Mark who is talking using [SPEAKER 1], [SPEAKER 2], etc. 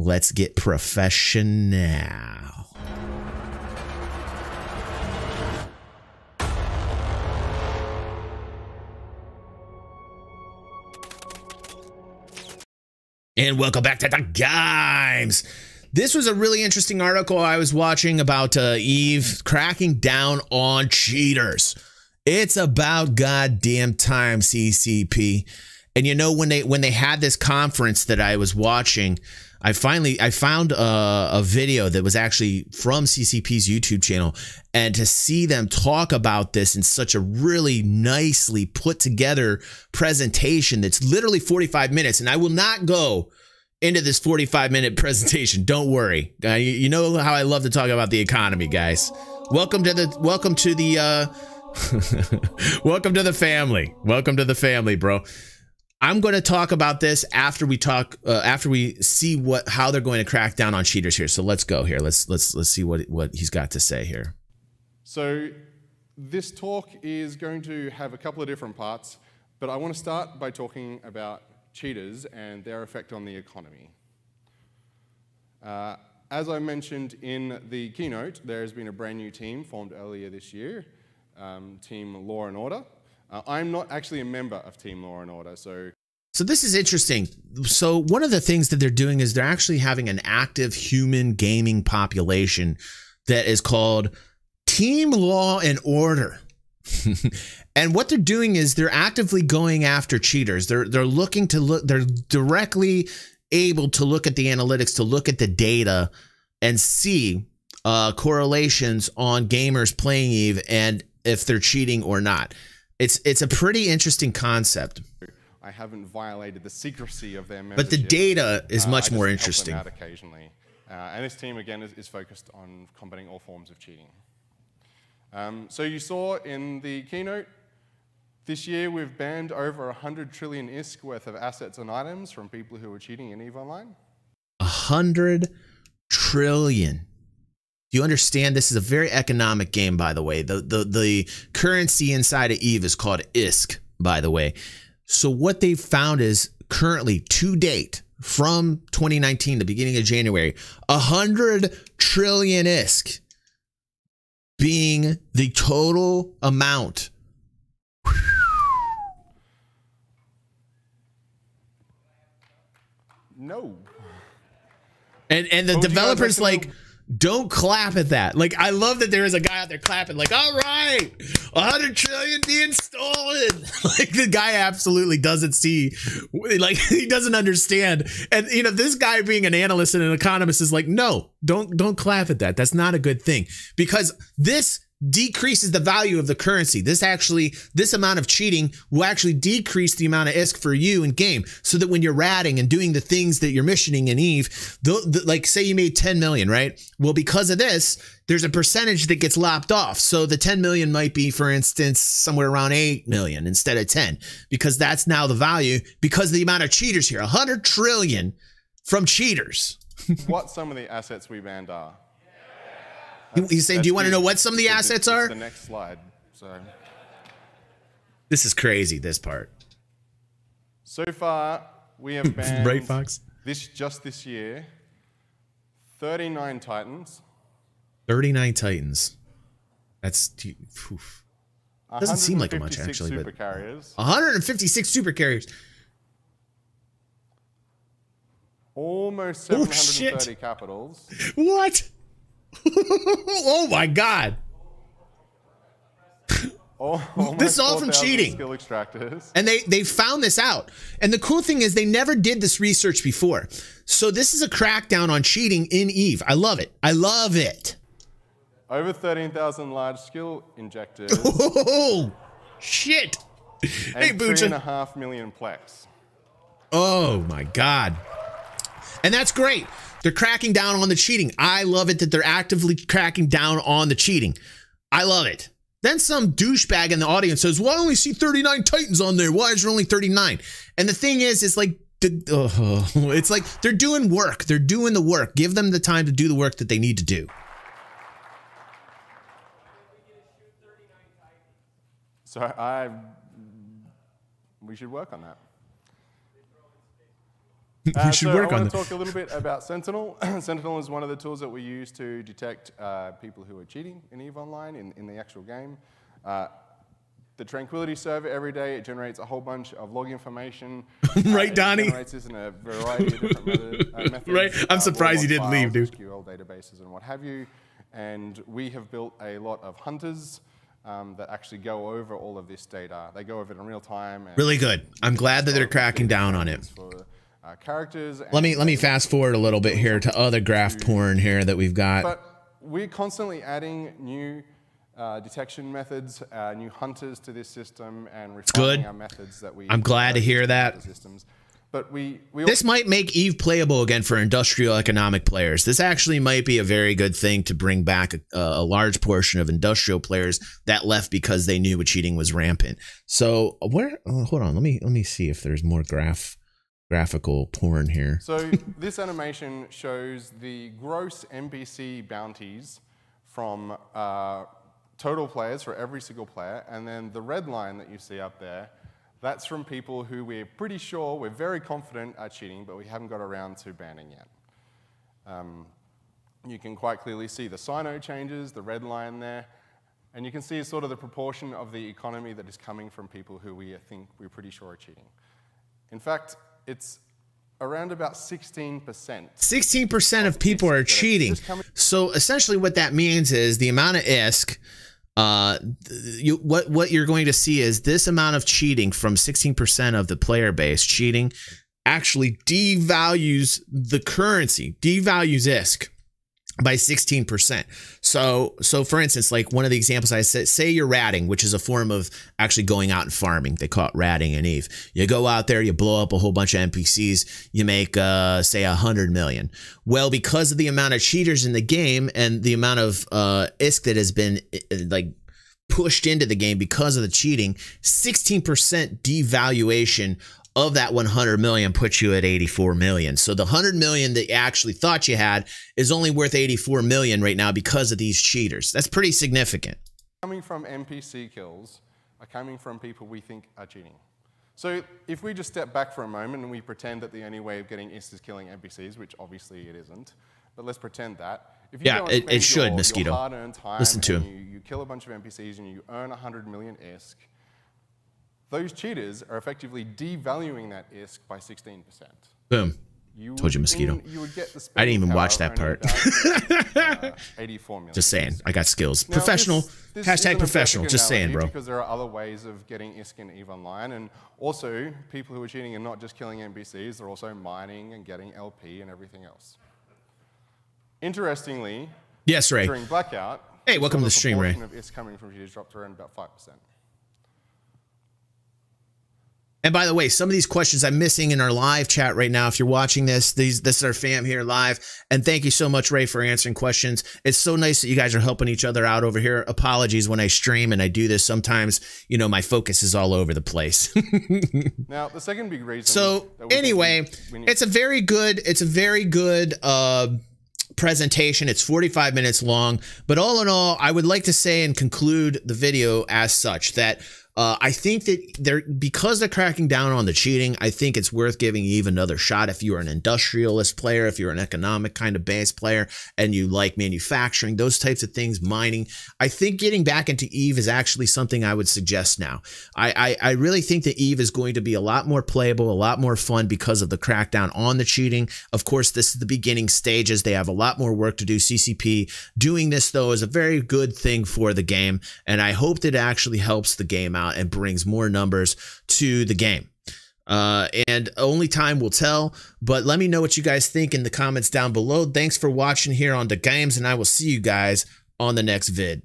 [SPEAKER 1] let's get professional. And welcome back to the games. This was a really interesting article I was watching about uh, Eve cracking down on cheaters. It's about goddamn time, CCP. And you know when they when they had this conference that I was watching, I finally I found a, a video that was actually from CCP's YouTube channel, and to see them talk about this in such a really nicely put together presentation that's literally 45 minutes, and I will not go into this 45 minute presentation. Don't worry, uh, you, you know how I love to talk about the economy, guys. Welcome to the welcome to the uh, welcome to the family. Welcome to the family, bro. I'm going to talk about this after we talk uh, after we see what how they're going to crack down on cheaters here. So let's go here. Let's let's let's see what what he's got to say here.
[SPEAKER 2] So this talk is going to have a couple of different parts, but I want to start by talking about cheaters and their effect on the economy. Uh, as I mentioned in the keynote, there has been a brand new team formed earlier this year, um, Team Law and Order. Uh, I'm not actually a member of Team Law and Order, so.
[SPEAKER 1] So this is interesting. So one of the things that they're doing is they're actually having an active human gaming population that is called Team Law and Order. and what they're doing is they're actively going after cheaters. They're they're looking to look they're directly able to look at the analytics to look at the data and see uh, correlations on gamers playing Eve and if they're cheating or not. It's it's a pretty interesting concept.
[SPEAKER 2] I haven't violated the secrecy of their
[SPEAKER 1] membership. But the data is uh, much more interesting.
[SPEAKER 2] occasionally, uh, and this team again is, is, focused on combating all forms of cheating. Um, so you saw in the keynote, this year we've banned over 100 trillion ISK worth of assets and items from people who are cheating in EVE Online.
[SPEAKER 1] 100 trillion. Do you understand? This is a very economic game, by the way. The, the, the currency inside of EVE is called ISK, by the way. So, what they've found is currently to date, from 2019, the beginning of January, 100 trillion ISK being the total amount.
[SPEAKER 2] No.
[SPEAKER 1] And and the developers like don't clap at that. Like, I love that there is a guy out there clapping, like, all right, 100 trillion being stolen. like, the guy absolutely doesn't see, like, he doesn't understand. And, you know, this guy being an analyst and an economist is like, no, don't, don't clap at that. That's not a good thing because this decreases the value of the currency. This actually, this amount of cheating will actually decrease the amount of ISK for you in game so that when you're ratting and doing the things that you're missioning in Eve, the, the, like say you made 10 million, right? Well, because of this, there's a percentage that gets lopped off. So the 10 million might be, for instance, somewhere around 8 million instead of 10, because that's now the value because the amount of cheaters here, 100 trillion from cheaters.
[SPEAKER 2] what some of the assets we banned are.
[SPEAKER 1] He's saying, do you want to know what some of the assets are?
[SPEAKER 2] The next slide. Sorry.
[SPEAKER 1] This is crazy. This part.
[SPEAKER 2] So far, we have banned
[SPEAKER 1] right, Fox.
[SPEAKER 2] This just this year, 39 Titans.
[SPEAKER 1] 39 Titans. That's oof. doesn't seem like much actually,
[SPEAKER 2] but carriers.
[SPEAKER 1] 156 super carriers.
[SPEAKER 2] Almost 730 oh, capitals.
[SPEAKER 1] What? oh my god. this is all from cheating.
[SPEAKER 2] Skill extractors.
[SPEAKER 1] And they they found this out. And the cool thing is they never did this research before. So this is a crackdown on cheating in Eve. I love it. I love it.
[SPEAKER 2] Over 13,000 large skill injectors.
[SPEAKER 1] Oh, shit.
[SPEAKER 2] And hey. Three and a half million plex.
[SPEAKER 1] Oh, my God. And that's great. They're cracking down on the cheating. I love it that they're actively cracking down on the cheating. I love it. Then some douchebag in the audience says, Well, I only see 39 Titans on there. Why is there only 39? And the thing is, it's like, uh, it's like they're doing work. They're doing the work. Give them the time to do the work that they need to do.
[SPEAKER 2] So I, we should work on that.
[SPEAKER 1] We
[SPEAKER 2] Uh,
[SPEAKER 1] should
[SPEAKER 2] so
[SPEAKER 1] work
[SPEAKER 2] I
[SPEAKER 1] on
[SPEAKER 2] want
[SPEAKER 1] that.
[SPEAKER 2] to talk a little bit about Sentinel. Sentinel is one of the tools that we use to detect uh, people who are cheating in EVE Online in, in the actual game. Uh, the Tranquility server every day it generates a whole bunch of log information.
[SPEAKER 1] Right,
[SPEAKER 2] it
[SPEAKER 1] Donnie?
[SPEAKER 2] generates this in a variety of different method, uh, methods.
[SPEAKER 1] Right, I'm
[SPEAKER 2] uh,
[SPEAKER 1] surprised you didn't leave, dude.
[SPEAKER 2] SQL databases and what have you. And we have built a lot of hunters um, that actually go over all of this data. They go over it in real time. And
[SPEAKER 1] Really good. I'm glad that they're cracking down on it.
[SPEAKER 2] for uh, characters.
[SPEAKER 1] Let me let me fast forward a little bit here to other graph porn here that we've got.
[SPEAKER 2] But we're constantly adding new uh, detection methods, uh, new hunters to this system, and refining
[SPEAKER 1] good.
[SPEAKER 2] our methods that we.
[SPEAKER 1] I'm glad to
[SPEAKER 2] uh,
[SPEAKER 1] hear that.
[SPEAKER 2] Systems. But we, we
[SPEAKER 1] This might make Eve playable again for industrial economic players. This actually might be a very good thing to bring back a, a large portion of industrial players that left because they knew cheating was rampant. So where? Oh, hold on. Let me let me see if there's more graph graphical porn here.
[SPEAKER 2] So this animation shows the gross NPC bounties from uh, total players for every single player, and then the red line that you see up there, that's from people who we're pretty sure, we're very confident are cheating, but we haven't got around to banning yet. Um, you can quite clearly see the sino changes, the red line there, and you can see sort of the proportion of the economy that is coming from people who we think we're pretty sure are cheating. In fact, it's around about 16%.
[SPEAKER 1] 16% of people are cheating. So essentially what that means is the amount of ISK uh you what what you're going to see is this amount of cheating from 16% of the player base cheating actually devalues the currency, devalues ISK by 16%. So so for instance, like one of the examples I said, say you're ratting, which is a form of actually going out and farming. They call it ratting in Eve. You go out there, you blow up a whole bunch of NPCs, you make uh say a hundred million. Well, because of the amount of cheaters in the game and the amount of uh ISK that has been uh, like pushed into the game because of the cheating, 16% devaluation of that 100 million puts you at 84 million. So the 100 million that you actually thought you had is only worth 84 million right now because of these cheaters. That's pretty significant.
[SPEAKER 2] Coming from NPC kills are coming from people we think are cheating. So if we just step back for a moment and we pretend that the only way of getting is killing NPCs, which obviously it isn't, but let's pretend that. If you
[SPEAKER 1] Yeah, it- it
[SPEAKER 2] spend
[SPEAKER 1] should,
[SPEAKER 2] your,
[SPEAKER 1] Mosquito.
[SPEAKER 2] Your time
[SPEAKER 1] Listen to him.
[SPEAKER 2] You, you kill a bunch of NPCs and you earn 100 million ISK, those cheaters are effectively devaluing that ISK by 16%.
[SPEAKER 1] Boom.
[SPEAKER 2] You
[SPEAKER 1] Told you, Mosquito.
[SPEAKER 2] you would get the
[SPEAKER 1] I didn't even watch that part.
[SPEAKER 2] about, uh, 84 million.
[SPEAKER 1] Just saying, I got skills.
[SPEAKER 2] Now,
[SPEAKER 1] professional.
[SPEAKER 2] this- this
[SPEAKER 1] hashtag professional. Just saying, bro.
[SPEAKER 2] Because there are other ways of getting ISK in EVE Online, and also people who are cheating are not just killing NPCs; they're also mining and getting LP and everything else. Interestingly,
[SPEAKER 1] Yes, Ray.
[SPEAKER 2] during blackout,
[SPEAKER 1] Hey, welcome to the stream, Ray.
[SPEAKER 2] Of ISK coming from cheaters dropped around about five percent.
[SPEAKER 1] And by the way, some of these questions I'm missing in our live chat right now. If you're watching this, these this is our fam here live. And thank you so much, Ray, for answering questions. It's so nice that you guys are helping each other out over here. Apologies when I stream and I do this. Sometimes, you know, my focus is all over the place.
[SPEAKER 2] Now, the second big reason.
[SPEAKER 1] so
[SPEAKER 2] that we think
[SPEAKER 1] anyway,
[SPEAKER 2] we- we need-
[SPEAKER 1] it's a very good, it's a very good uh presentation. It's 45 minutes long, but all in all, I would like to say and conclude the video as such that uh, I think that they're because they're cracking down on the cheating. I think it's worth giving Eve another shot if you're an industrialist player, if you're an economic kind of base player, and you like manufacturing, those types of things, mining. I think getting back into Eve is actually something I would suggest now. I, I, I really think that Eve is going to be a lot more playable, a lot more fun because of the crackdown on the cheating. Of course, this is the beginning stages. They have a lot more work to do. CCP doing this though is a very good thing for the game, and I hope that it actually helps the game out and brings more numbers to the game. Uh, and only time will tell. But let me know what you guys think in the comments down below. Thanks for watching here on the games, and I will see you guys on the next vid.